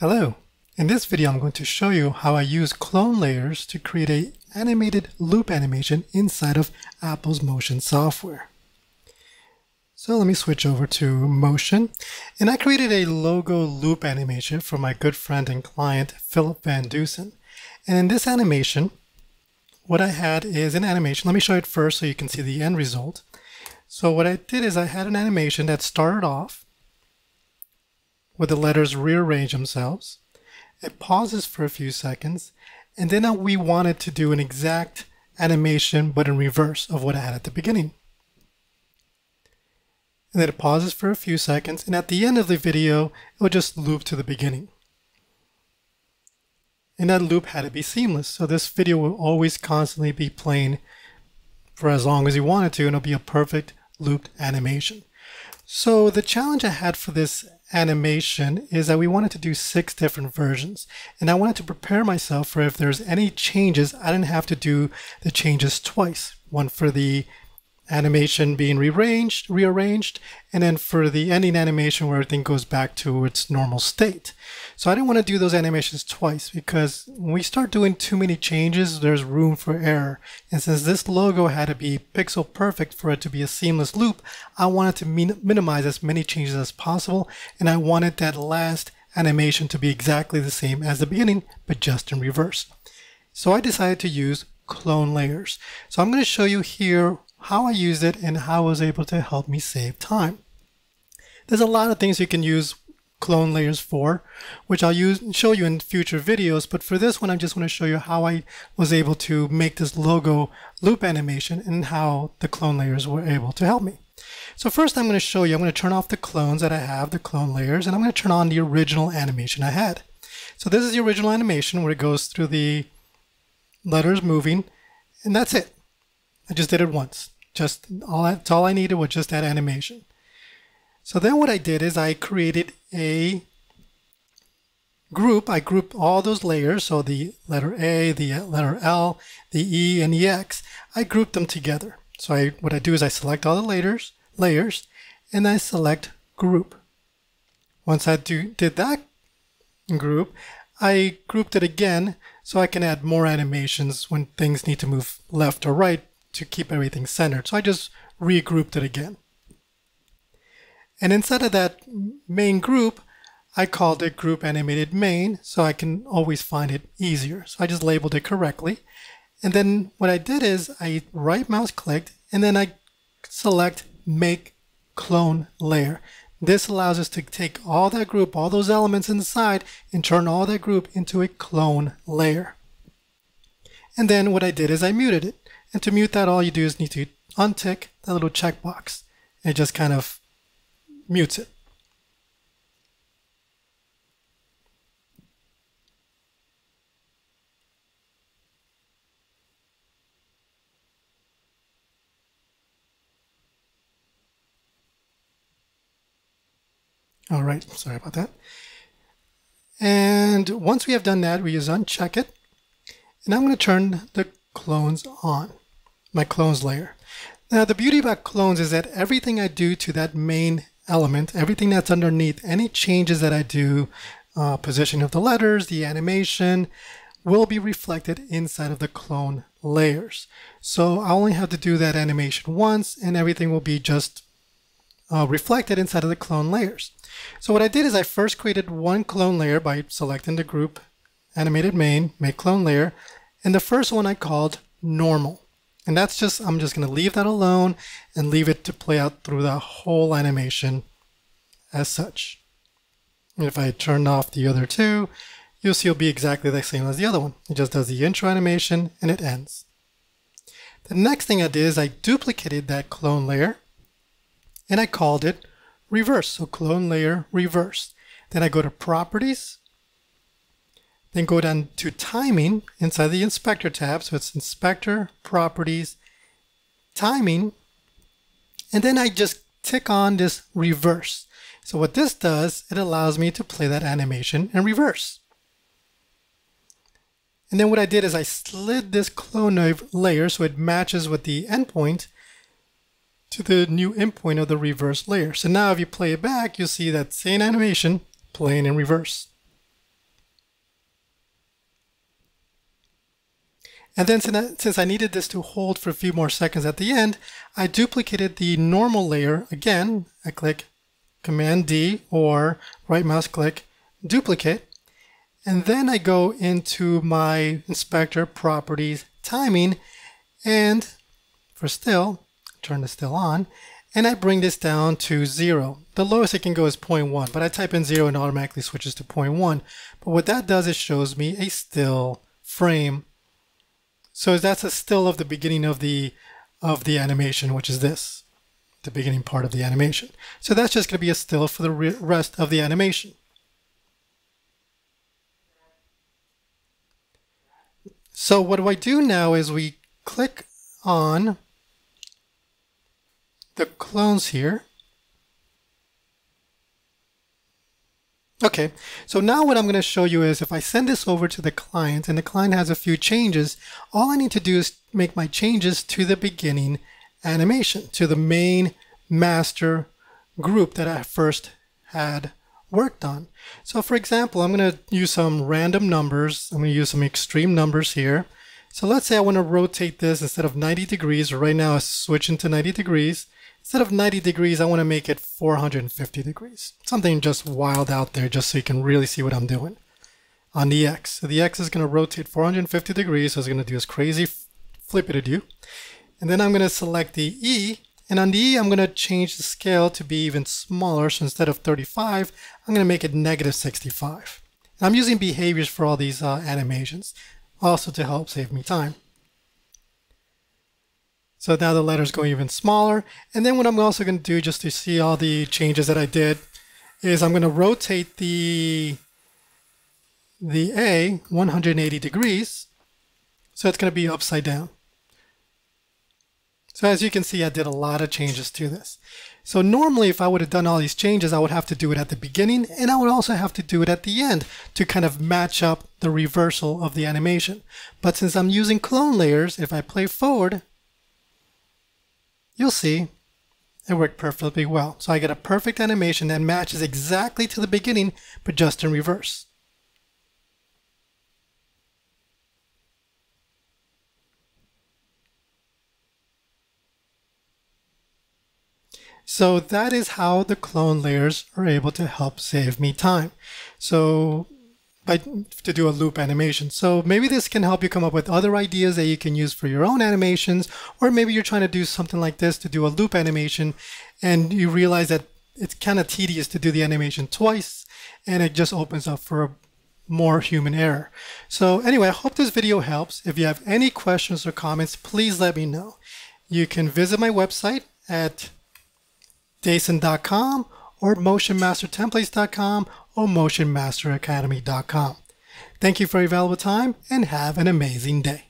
Hello. In this video, I'm going to show you how I use clone layers to create a animated loop animation inside of Apple's Motion software. So let me switch over to Motion. And I created a logo loop animation for my good friend and client, Philip VanDusen. And in this animation, what I had is an animation. Let me show it first so you can see the end result. So what I did is I had an animation that started off where the letters rearrange themselves. It pauses for a few seconds, and then we wanted to do an exact animation but in reverse of what I had at the beginning. And then it pauses for a few seconds, and at the end of the video, it will just loop to the beginning. And that loop had to be seamless, so this video will always constantly be playing for as long as you want it to, and it'll be a perfect looped animation. So the challenge I had for this animation is that we wanted to do six different versions. And I wanted to prepare myself for if there's any changes, I didn't have to do the changes twice. One for the animation being rearranged, rearranged, and then for the ending animation where everything goes back to its normal state. So I didn't want to do those animations twice because when we start doing too many changes, there's room for error. And since this logo had to be pixel perfect for it to be a seamless loop, I wanted to min minimize as many changes as possible, and I wanted that last animation to be exactly the same as the beginning, but just in reverse. So I decided to use clone layers. So I'm going to show you here how I used it and how it was able to help me save time. There's a lot of things you can use clone layers for, which I'll use show you in future videos. But for this one, I just want to show you how I was able to make this logo loop animation and how the clone layers were able to help me. So first I'm going to show you, I'm going to turn off the clones that I have, the clone layers, and I'm going to turn on the original animation I had. So this is the original animation where it goes through the letters moving, and that's it. I just did it once. Just all that's all I needed was just that animation. So then what I did is I created a group. I grouped all those layers. So the letter A, the letter L, the E, and the X. I grouped them together. So I, what I do is I select all the layers, layers, and I select group. Once I do, did that group, I grouped it again so I can add more animations when things need to move left or right to keep everything centered. So I just regrouped it again. And instead of that main group, I called it group animated main so I can always find it easier. So I just labeled it correctly. And then what I did is I right mouse clicked and then I select make clone layer. This allows us to take all that group, all those elements inside and turn all that group into a clone layer. And then what I did is I muted it. And to mute that, all you do is need to untick that little checkbox. It just kind of mutes it. All right, sorry about that. And once we have done that, we just uncheck it. And I'm going to turn the clones on, my clones layer. Now the beauty about clones is that everything I do to that main element, everything that's underneath, any changes that I do, uh, position of the letters, the animation, will be reflected inside of the clone layers. So I only have to do that animation once and everything will be just uh, reflected inside of the clone layers. So what I did is I first created one clone layer by selecting the group animated main, make clone layer, and the first one I called normal. And that's just, I'm just going to leave that alone and leave it to play out through the whole animation as such. And if I turn off the other two, you'll see it'll be exactly the same as the other one. It just does the intro animation and it ends. The next thing I did is I duplicated that clone layer and I called it reverse. So clone layer reverse. Then I go to properties then go down to timing inside the inspector tab. So it's inspector, properties, timing. And then I just tick on this reverse. So what this does, it allows me to play that animation in reverse. And then what I did is I slid this clone layer so it matches with the endpoint to the new endpoint of the reverse layer. So now if you play it back, you'll see that same animation playing in reverse. And then since I needed this to hold for a few more seconds at the end, I duplicated the normal layer again. I click Command D or right mouse click duplicate. And then I go into my inspector properties timing and for still, turn the still on, and I bring this down to zero. The lowest it can go is 0.1, but I type in zero and automatically switches to 0.1. But what that does is shows me a still frame. So that's a still of the beginning of the of the animation, which is this, the beginning part of the animation. So that's just going to be a still for the rest of the animation. So what do I do now is we click on the clones here. Okay, so now what I'm going to show you is if I send this over to the client and the client has a few changes, all I need to do is make my changes to the beginning animation, to the main master group that I first had worked on. So for example, I'm going to use some random numbers. I'm going to use some extreme numbers here. So let's say I want to rotate this instead of 90 degrees, right now I switch into 90 degrees. Instead of 90 degrees, I want to make it 450 degrees. Something just wild out there just so you can really see what I'm doing. On the X. So the X is going to rotate 450 degrees, so it's going to do this crazy flip it do. And then I'm going to select the E, and on the E, I'm going to change the scale to be even smaller. So instead of 35, I'm going to make it negative 65. And I'm using behaviors for all these uh, animations, also to help save me time. So now the letters go even smaller. And then what I'm also going to do just to see all the changes that I did is I'm going to rotate the, the A 180 degrees. So it's going to be upside down. So as you can see, I did a lot of changes to this. So normally if I would have done all these changes, I would have to do it at the beginning and I would also have to do it at the end to kind of match up the reversal of the animation. But since I'm using clone layers, if I play forward, you'll see it worked perfectly well. So I get a perfect animation that matches exactly to the beginning, but just in reverse. So that is how the clone layers are able to help save me time. So by, to do a loop animation. So maybe this can help you come up with other ideas that you can use for your own animations, or maybe you're trying to do something like this to do a loop animation and you realize that it's kind of tedious to do the animation twice and it just opens up for more human error. So anyway, I hope this video helps. If you have any questions or comments, please let me know. You can visit my website at deyson.com or motionmastertemplates.com or motionmasteracademy.com. Thank you for your valuable time and have an amazing day.